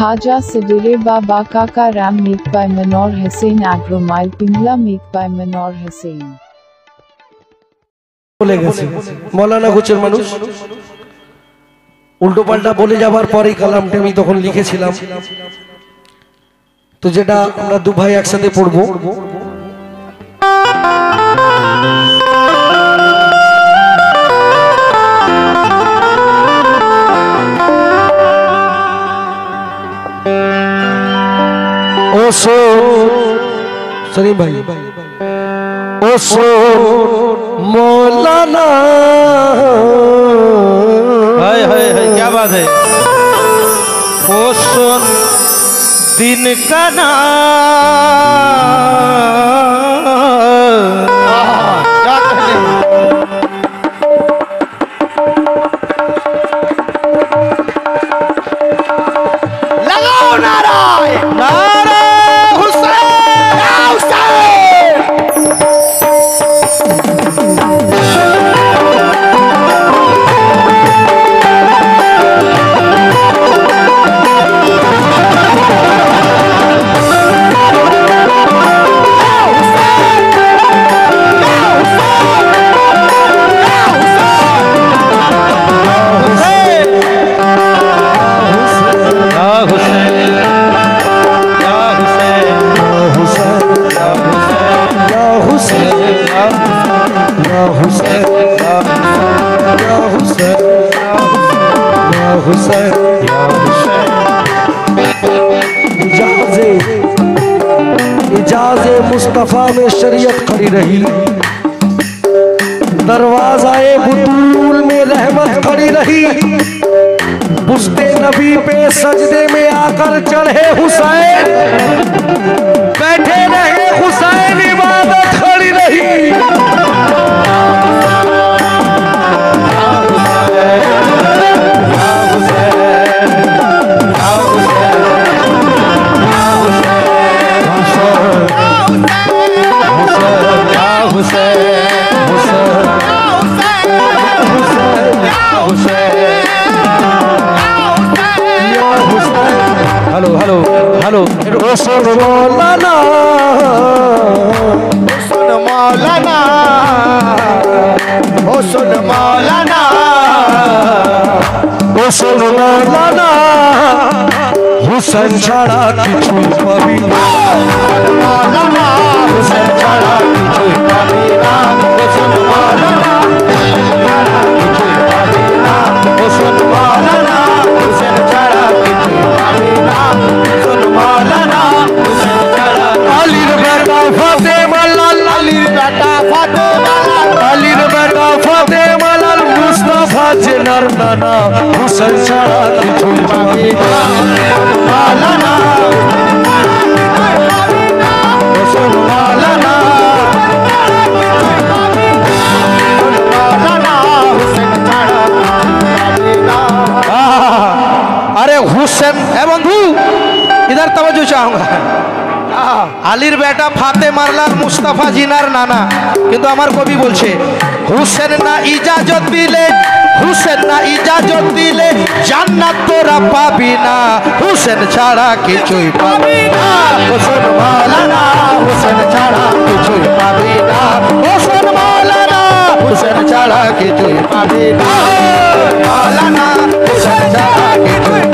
Khaja Sadire Baba Kaka Ram make by Manor Hussain Agromile Pingla make by Manor Hussain. বলে গেছে মৌলানা গোচের মানুষ উল্টো পাল্টা বলে যাবার পরেই কালামটা আমি তখন লিখেছিলাম তো যেটা আমরা দু ভাই একসাথে পড়ব ओ सो सलीम भाई ओ सो मौलाना। हाय हाय हाय, क्या बात है? ओ सो दिन का नाम। इजाजे इजाजे मुस्तफ़ा में शरीयत खड़ी रही। दरवाजाए बुतूल में रहमत खड़ी रही। बुस्ते नबी पे सजदे में आकर चढ़े हुसैन। बैठे रहे। Hello hello hello Hossain Maulana Hossain Maulana Hossain Maulana Hossain Maulana Hussain ছাড়া কিছু পাবি না মৌলানা হুসেন ছাড়া কিছু পাবি না হোসেন মৌলানা হুসেন মৌলানা হুসেন আছে নানা, হুসেন ছাড়া কিছু পাবে আরে হুসেন, এ বন্ধু, ইধার তবাজু চাহুঙ্গা আলির বেটা ফাতে মারলার মুস্তাফা জিনার নানা, কিন্তু আমার কবি বলছে, হুসেন না ইজাজত দিলে হুসেন না ইজাজত দিলে জান্নাত তোরা পাবি না হুসেন ছাড়া কিছুই পাবি না হুসেন মাওলানা হুসেন ছাড়া কিছুই পাবি না হুসেন মাওলানা হুসেন ছাড়া কিছুই পাবি না মাওলানা হুসেন ছাড়া কিছুই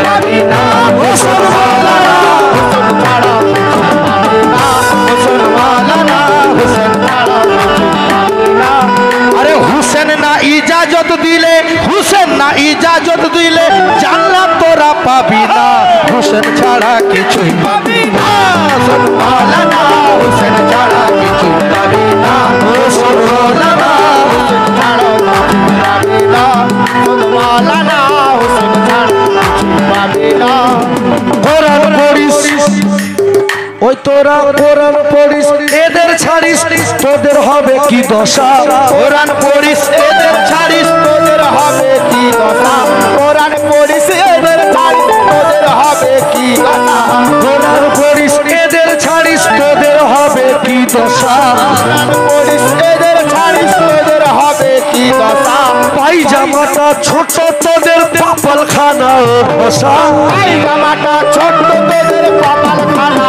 দশা কোরআন পড়িস, এদের হবে কি দশা কোরআন হবে কি দশা কোরআন পড়িস, এদের হবে কি দশা? কোরআন পড়িস হবে কি দশা? পাইজামাটা ছোট, তোদের কপাল খানা ও জামাটা ছোট্ট তোদের কপাল খানা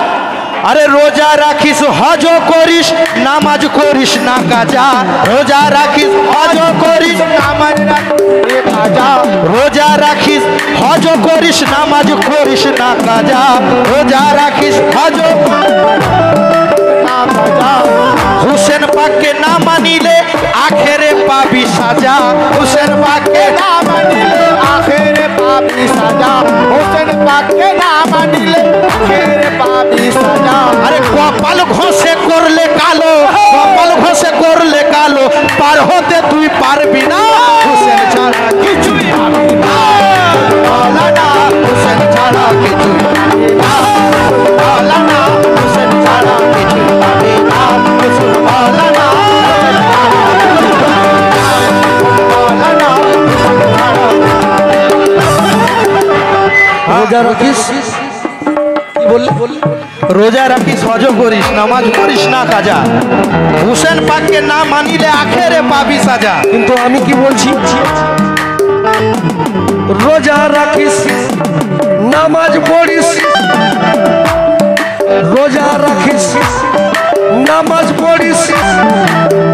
আর রোজা রাখিস, হজ করিস, নামাজ করিস না কাজা। রোজা রাখিস, হজ করিস, নামাজ কাজা রোজা রাখিস, হজ করিস, নামাজ করিস না কাজা। রোজা রাখিস, হজ হুসেন পাককে না মানিলে আখেরে পাবি সাজা। হুসেন পাককে না মানিলে আখেরে পাবি সাজা। পাককে না মানিলে, আখেরে পাবি সাজা। আরে কপাল ঘষে করলে কালো কপাল ঘষে করলে কালো, পার হতে তুই পারবি না হোসেন ছাড়া কিছুই পাবি না। রোজা রাখিস? কি বললি? রোজা রাখিস হজ করিস নামাজ করিস না কাজা হুসেন পাককে না মানিলে আখেরে পাবি সাজা। কিন্তু আমি কি বলছি? রোজা রাখিস নামাজ পড়িস। রোজা রাখিস নামাজ পড়িস।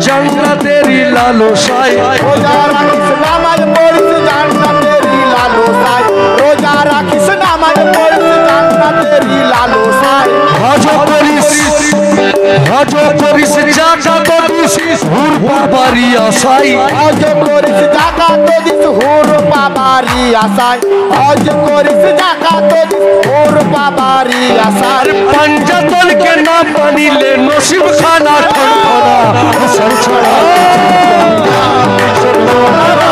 জান্নাতেরই লালসায়। রোজা রাখিস নামাজ পড়িস জান্নাতেরি নামাজ পড়িস জান্নাতেরি লালসায় হজ করিস হজ করিস জাকাত দিস হুর বাবারি আশাই হজ করিস জাকাত দিস হুর বাবারি আশায় হজ করিস জাকাত দিস হুর বাবারি আশায় পাঞ্জাতনকে না মানিলে নসিব খানা ঠনঠনা হুসেন ছাড়া হুসেন মাওলানা,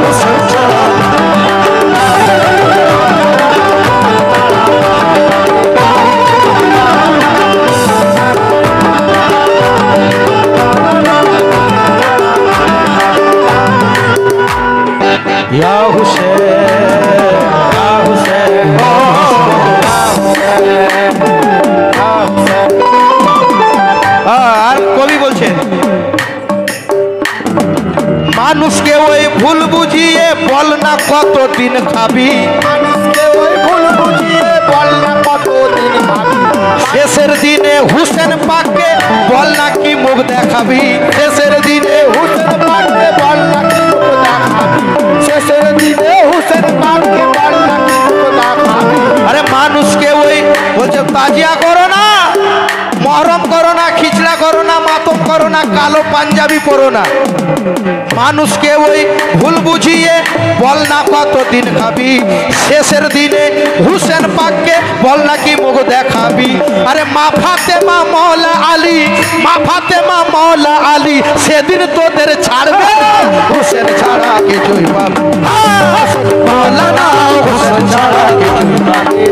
হুসেন ইয়া হুসেন ইয়া হুসেন আর কবি বলছেন মানুষকে ওই ভুল বুঝিয়ে বল না কতদিন খাবি মানুষকে ওই ভুল বুঝিয়ে বল না কতদিন ভাবি। শেষের দিনে হুসেন পাককে বল না কি মুখ দেখাবি। শেষের দিনে হুসেন আরে মানুষকে ওই বলছে, তাজিয়া করো না, মহরম করো না, খিচড়া করো না, মাতম করো না, কালো পাঞ্জাবি পরো না। মানুষকে ওই ভুল বুঝিয়ে বল না কতদিন খাবি? শেষের দিনে হুসেন পাককে বল না কি মুখ দেখাবি? আরে মা ফাতেমা মৌলা আলী, মা ফাতেমা মৌলা আলী, সেদিন তোদের ছাড়বে হুসেন ছাড়া কিছুই পাবে। মৌলানা হুসেন ছাড়া কিছুই পাবে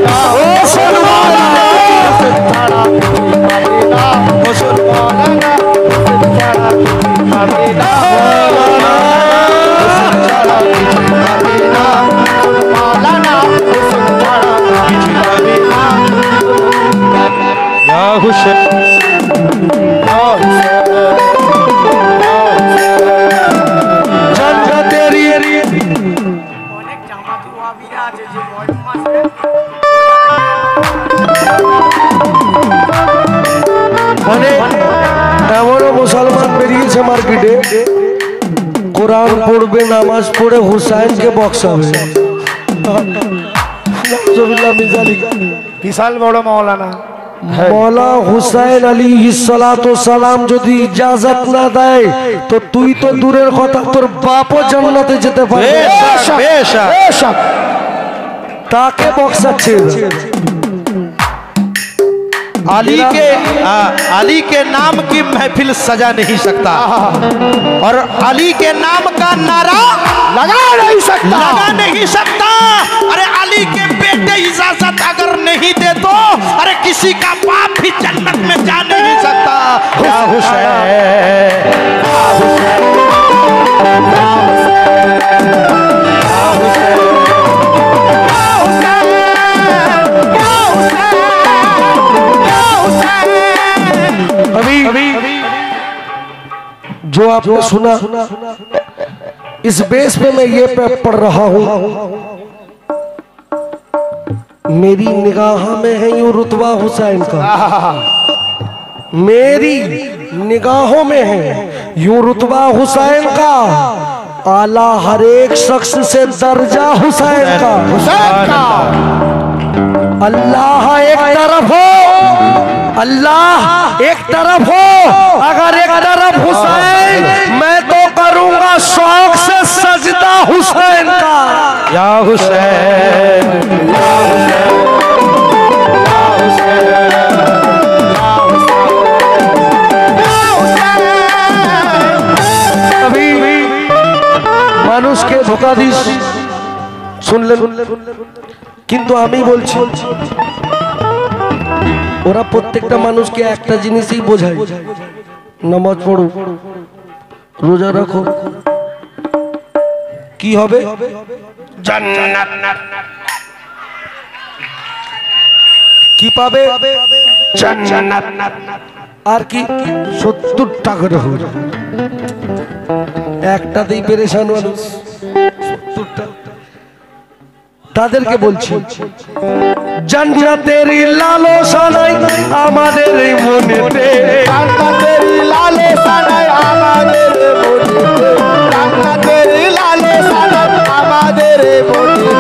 নামাজ পড়ে হুসাইনকে বক্সাবে বিশাল বড় মাওলানা মৌলা হুসাইন আলী সালাম যদি ইজাজত না দেয় তো তুই তো দূরের কথা তোর বাপও জান্নাতে যেতে পারবে। তাকে বক্সাচ্ছে अली के आ, अली के नाम की महफिल सजा नहीं सकता। और अली के नाम का नारा लगा नहीं सकता। लगा नहीं सकता। अरे अली के बेटे इजाज़त अगर नहीं दे तो अरे किसी का बाप भी जन्नत में जा नहीं सकता। क्या हुसैन? अभी जो आपने सुना सुना सुना इस बेस पे मैं ये पे पढ़ रहा हूँ। मेरी निगाह में है यूँ रुतबा हुसैन का। मेरी निगाहों में है यूँ रुतबा हुसैन का। आला हर एक शख्स से दर्जा हुसैन का। हुसैन का। अल्लाह एक तरफ़ हो। अल्लाह एक तरफ हो अगर एक तरफ हुसैन मैं तो करूंगा शौक से सजदा हुसैन का या हुसैन अभी মানুষ কে ধোকা দিস শুনলেন কিন্তু আমি বলছি ওরা প্রত্যেকটা মানুষকে একটা জিনিসই বোঝায়। নামাজ পড়ো, রোজা রাখো। কি হবে? কি পাবে? আর কি? সত্তর টাকা হবে। একটাতেই পেরেশান মানুষ। সত্তরটা। তাদেরকে বলছি জান্নাতের লালসা নাই আমাদের এই মনেতে জান্নাতের লালে সানায় আমাদের মনেতে। জান্নাতের আমাদের মনেতে।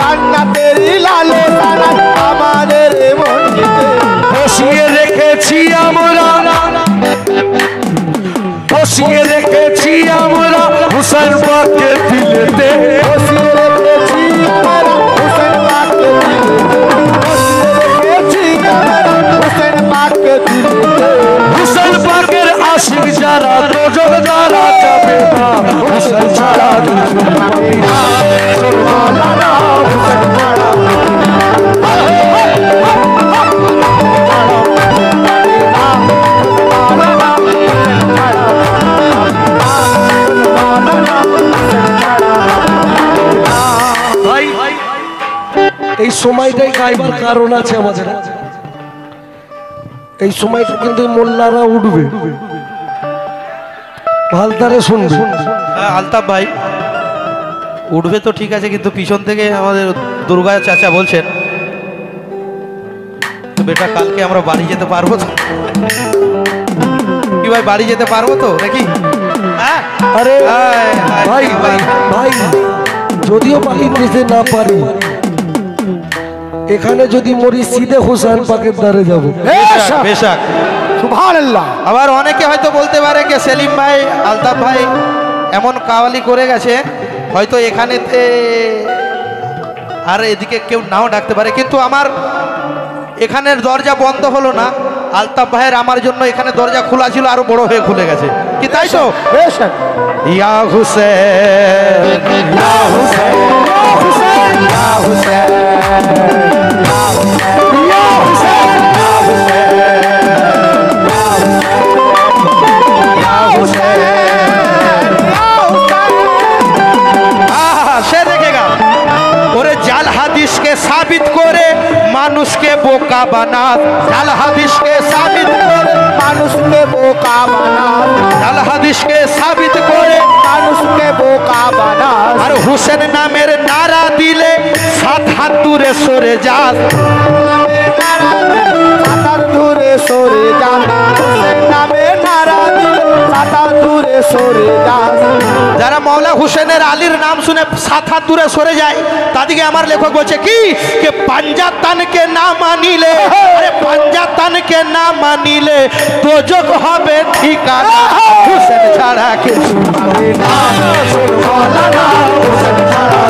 জান্নাতের আমাদের মনেতে। বসিয়ে রেখেছি আমরা বসিয়ে রেখেছি আমরা পাকে দিলেতে। এই সময়টাই গাইবার কারণ আছে আমাদের। এই সময়টা কিন্তু মোল্লারা উঠবে। ভালতারে শুনবে। হ্যাঁ, আলতাফ ভাই উঠবে তো ঠিক আছে কিন্তু পিছন থেকে আমাদের দুর্গা চাচা বলছেন বেটা কালকে আমরা বাড়ি যেতে পারব তো। কি ভাই বাড়ি যেতে পারব তো নাকি? হ্যাঁ? আরে হায়, ভাই ভাই যদিও বাড়ি যেতে না পারি এখানে যদি মরি সিধে হুসাইন পাকের দ্বারে যাব। বেশাক, আবার অনেকে হয়তো বলতে পারে যে সেলিম ভাই আলতাফ ভাই এমন কাওয়ালি করে গেছে হয়তো এখানেতে আর এদিকে কেউ নাও ডাকতে পারে। কিন্তু আমার এখানের দরজা বন্ধ হলো না। আলতাফ ভাইয়ের আমার জন্য এখানে দরজা খোলা ছিল আরও বড় হয়ে খুলে গেছে। কি তাই তো? ইয়া হুসেন। ইয়া হুসেন ইয়া হুসেন। সাবিত করে মানুষকে বোকা বানাত জাল হাদিসকে সাবিত করে মানুষকে বোকা বানাস জাল হাদিসকে সাবিত করে মানুষকে বোকা বানাস আর হুসেন নামের নারা দিলে সাত হাত দূরে সরে যাস সরে হুসেন নামে নারা দিলে দূরে সরে যারা মৌলা হুসেনের আলীর নাম শুনে সাত হাত দূরে সরে যায় তাদিকে আমার লেখক বলছে কি কে পাঞ্জাতানকে না মানিলে আরে পাঞ্জাতানকে না মানিলে দোজক হবে ঠিকানা হুসেন ছাড়া কিছু না। মৌলানা হুসেন ছাড়া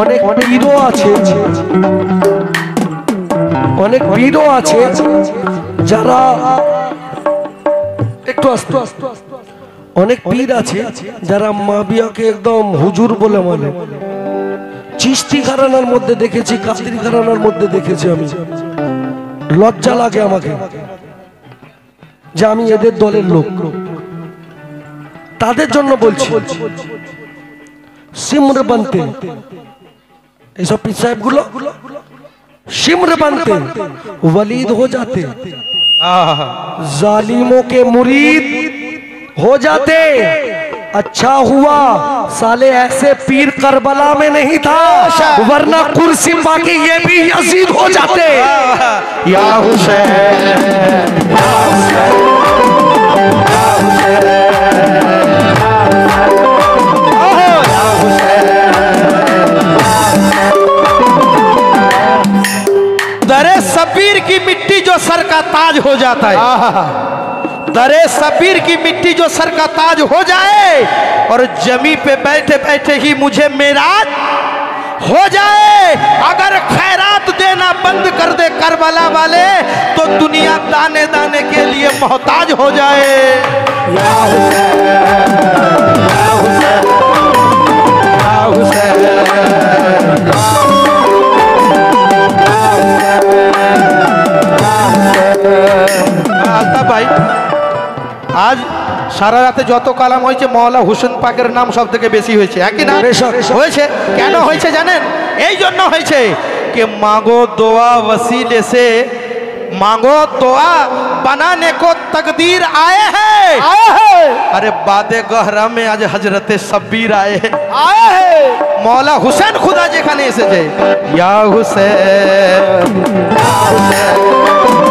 অনেক পীরও আছে। অনেক পীরও আছে যারা একটু আস্তে আস্তে অনেক পীর আছে যারা মাবিয়াকে একদম হুজুর বলে মানে। চিস্তি ঘরানার মধ্যে দেখেছি, কাস্তির ঘরানার মধ্যে দেখেছি আমি। লজ্জা লাগে আমাকে যে আমি এদের দলের লোক। তাদের জন্য বলছি, সিমরে বানতে। এইসব পীর সাহেব গুলো सिमर बनते वलीद हो जाते जालिमों के मुरीद हो जाते अच्छा हुआ साले ऐसे पीर करबला में नहीं था वरना कुर्सी बाकी ये भी यजीद हो जाते या हुसैन दरे ताज हो जाता है। दरे सबीर की मिट्टी जो सर का ताज हो जाए और जमी पे बैठे बैठे ही मुझे मेराज हो जाए। अगर खैरात देना बंद कर दे करबला वाले तो दुनिया दाने दाने के लिए मोहताज हो जाए। या আলতাফ ভাই আজ সারা রাতে যত কালাম হয়েছে মওলা হুসেন পাকের নাম সব থেকে বেশি হয়েছে একই না বেশক। হয়েছে কেন হয়েছে জানেন এই জন্য হয়েছে कि मांगो दुआ वसीले से मांगो दुआ बनाने को तकदीर आए हैं आए हैं अरे बादे गहरा में आज हजरत शब्बीर आए हैं आए हैं मौला हुसैन खुदा যেখানে এসেছে ইয়া হুসেন এরা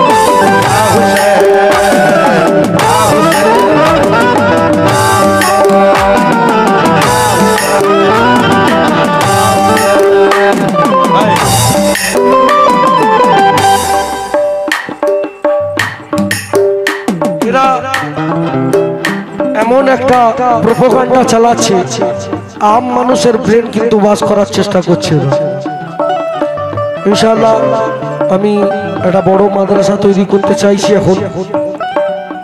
এমন একটা প্রোপাগান্ডা চালাচ্ছে। আম মানুষের ব্রেন কিন্তু বাস করার চেষ্টা করছে আমি একটা বড় মাদ্রাসা তৈরি করতে চাইছি এখন।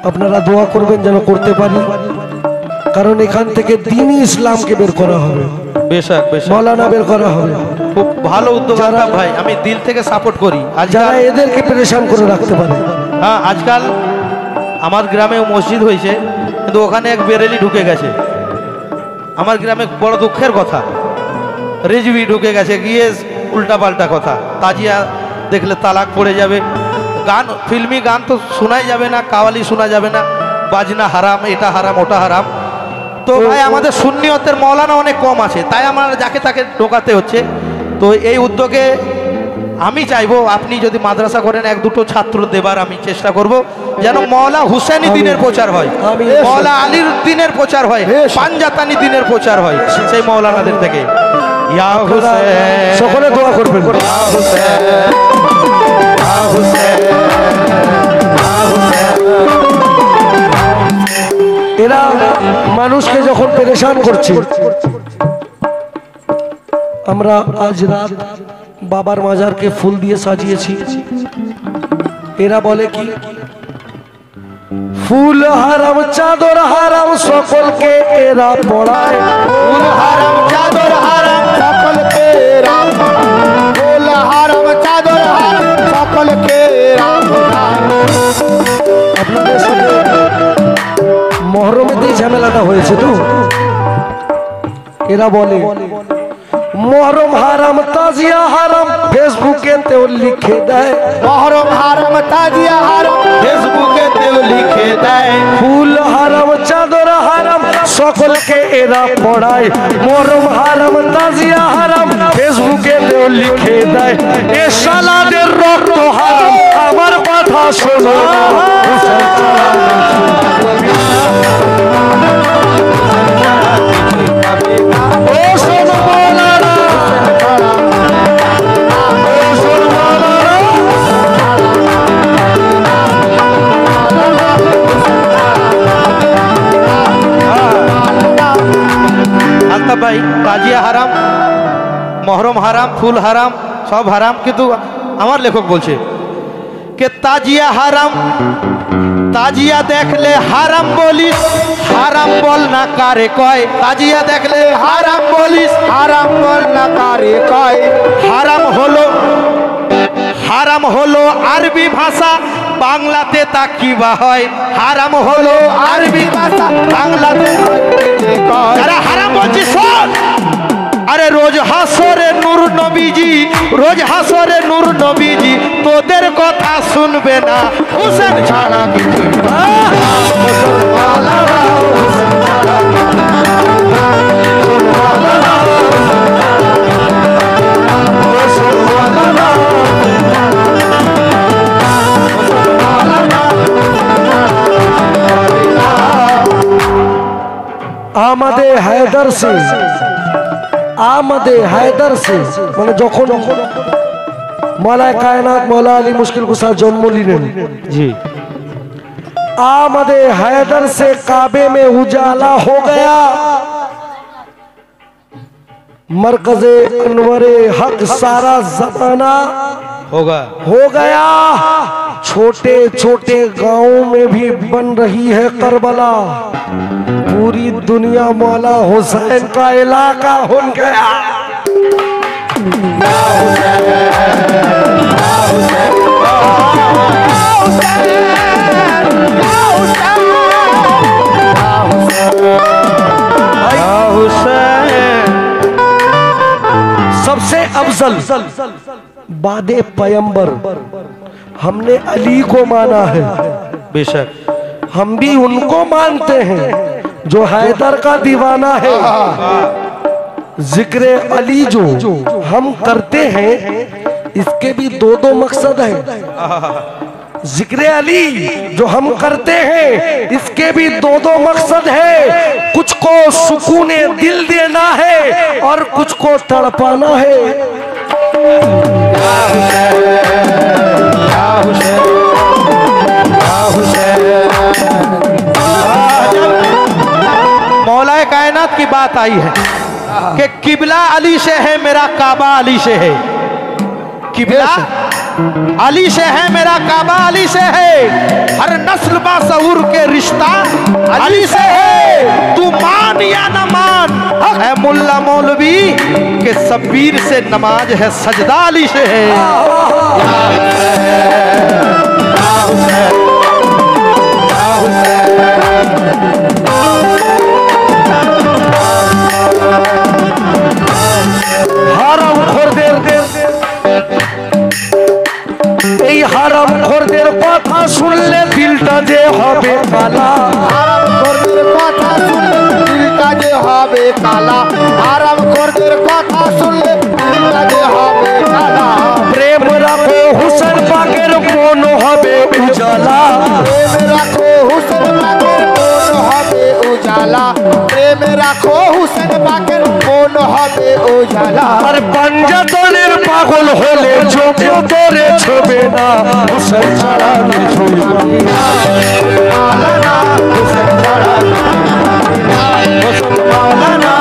আপনারা দোয়া করবেন যেন করতে পারি। কারণ এখান থেকে দিনই ইসলামকে বের করা হবে। বেশক বেশক। মৌলানা বের করা হবে। খুব ভালো উদ্যোগ আলতাফ ভাই আমি দিল থেকে সাপোর্ট করি। যারা এদেরকে পরেশান করে রাখতে পারে। হ্যাঁ আজকাল আমার গ্রামে মসজিদ হয়েছে কিন্তু ওখানে এক বেরেলি ঢুকে গেছে। আমার গ্রামে বড় দুঃখের কথা। রেজবি ঢুকে গেছে গিয়ে উল্টা পাল্টা কথা। তাজিয়া দেখলে তালাক পড়ে যাবে। গান ফিল্মি গান তো শোনাই যাবে না কাওয়ালি শোনা যাবে না। বাজনা হারাম এটা হারাম ওটা হারাম। তো ভাই আমাদের সুন্নিয়তের মৌলানা অনেক কম আছে তাই আমার যাকে তাকে ঢোকাতে হচ্ছে। তো এই উদ্যোগে আমি চাইব আপনি যদি মাদ্রাসা করেন এক দুটো ছাত্র দেবার আমি চেষ্টা করব যেন মৌলা হুসেনি দিনের প্রচার হয়। মৌলা আলীর দিনের প্রচার হয় পাঞ্জাতানি দিনের প্রচার হয় সেই মৌলানাদের থেকে। ইয়া হুসেন সকলে দোয়া করবেন। ইয়া হুসেন ইয়া হুসেন। এরা মানুষকে যখন পরেশান করছে আমরা আজ রাত বাবার মাজারকে ফুল দিয়ে সাজিয়েছি। এরা বলে কি ফুল হারাম চাদর হারাম সকলকে এরা পড়ায়। ফুল হারাম চাদর হারাম মহরমেতেই ঝামেলাটা হয়েছে তো। এরা বলে, মহরম হারাম, তাজিয়া হারাম ফেসবুকে তেও লিখে দেয়। মহরম হারাম, তাজিয়া হারাম ফেসবুকে লিখে দেয়। ফুল হারাম চাদর হারাম সকলকে এরা পড়ায়। মরম হারাম তাজিয়া হারাম ফেসবুকে দেও লিখে দেয়। এ সালাদের রক্ত হারাম আমার কথা শোনো আলতাফ ভাই? তাজিয়া হারাম, মহরম হারাম, ফুল হারাম, সব হারাম, কিন্তু আমার লেখক বলছে কে তাজিয়া হারাম, তাজিয়া দেখলে হারাম বলিস, হারাম বল না কারে কয়? তাজিয়া দেখলে হারাম বলিস, হারাম বল না কারে কয়? হারাম হলো হারাম হলো আরবি ভাষা বাংলাতে তা কি বা হয়। হারাম হলো আরবি ভাষা। বাংলাতে আরে হারাম বলছি, শোন। আরে রোজ হাসরে নূর নবীজি, রোজ হাসরে নূর নবীজি, তোদের কথা শুনবে না। হুসেন ছাড়া কিছু আমাদের হায়দার সিং আমাদের হায়দার সিং মানে যখন মলায় কায়নাত মৌলা আলী মুশকিল কুসার জন্ম নিলেন জি আমাদের हैदर से काबे में उजाला हो गया मरकज अनवर हक सारा जमाना होगा। हो गया। छोटे छोटे गाँवों में भी बन रही है करबला। पूरी दुनिया मौला हुसैन का इलाका हो गया। सबसे अफजल। बादे पयंबर हमने अली को माना है। बेशक। हम भी उनको मानते हैं जो हैदर का दीवाना है। ज़िक्र अली जो हम करते हैं इसके भी दो दो मकसद है। ज़िक्र अली जो हम करते हैं इसके भी दो दो मकसद है। कुछ को सुकून दिल देना है और कुछ को तड़पाना है। मौलाए कायनात की बात आई है कि किबला अली से है, मेरा काबा अली से है। किबला अली से है मेरा काबा अली से है। हर नस्ल बासऊर के रिश्ता। अली से है। तू मान या न मान? है मुल्ला मौलवी के सबीर से नमाज़ है सजदा अली से है। হারাম ঘরদের কথা শুনলে দিলটা যে হবে কালা। আরাম করদের কথা শুনলে দিলটা যে হবে কালা। আরাম করদের কথা শুনলে দিলটা যে হবে কালা। প্রেম রাখো হুসেন পাকের মন হবে উজালা প্রেম রাখো হুসেন পাকের হবে উজালা। প্রেম রাখো হুসেন পাকের মন হবে উজালা। আর পাঞ্জাতনের পাগল হলে চোখে করে ছবে না। হুসেন ছাড়া কিছুই না। হুসেন ছাড়া হুসেন মাওলানা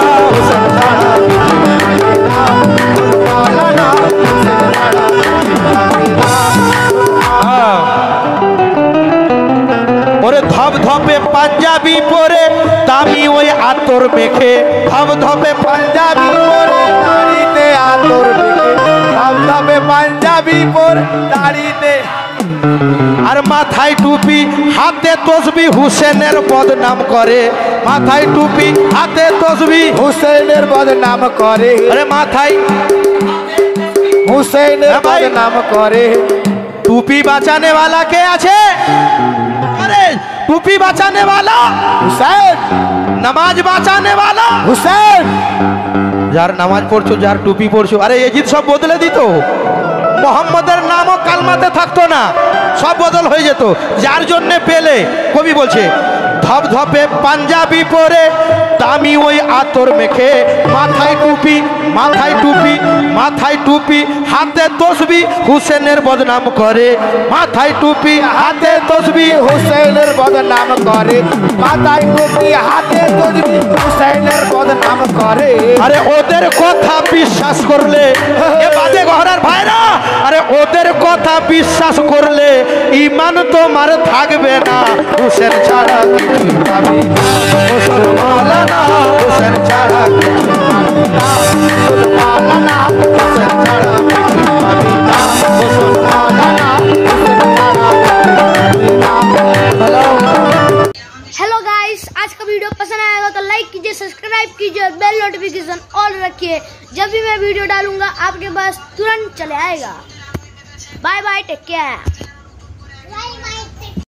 পাঞ্জাবি পরে দামি ওই আতর মেখে ধপে পাঞ্জাবি পরে দাড়িতে আতর মেখে ধপে পাঞ্জাবি পরে দাড়িতে আর মাথায় টুপি হাতে তসবি হুসেনের বদনাম করে। মাথায় টুপি হাতে তসবি হুসেনের বদনাম করে। আরে মাথায় হুসেনের হ্যাঁ বদনাম করে। টুপি বাঁচানেওয়ালা কে আছে। আরে टूपी बचाने वाला হুসেন नमाज বাঁচানে वाला হুসেন যার নামাজ পড়ছো যার টুপি পড়ছো আরে এজিদ সব বদলে দিত মোহাম্মদের নামও কালমাতে থাকতো না সব বদল হয়ে যেত যার জন্যে পেলে কবি বলছে ধপ ধপে পাঞ্জাবি পরে দামি ওই আতর মেখে মাথায় টুপি মাথায় টুপি মাথায় টুপি, হাতে তসবি হুসেনের বদনাম করে। মাথায় টুপি, হাতে তসবি হুসেনের বদনাম করে। মাথায় টুপি, হাতে তসবি হুসেনের বদনাম করে। আরে ওদের কথা বিশ্বাস করলে, এ বাজে ঘরের ভাইরা, আরে ওদের কথা বিশ্বাস করলে, ইমান তোমার থাকবে না, হুসেন ছাড়া तो कीजिए और बेल नोटिफिकेशन ऑल रखिए। जब भी मैं वीडियो डालूँगा, आपके पास तुरंत चले आएगा। Bye bye take care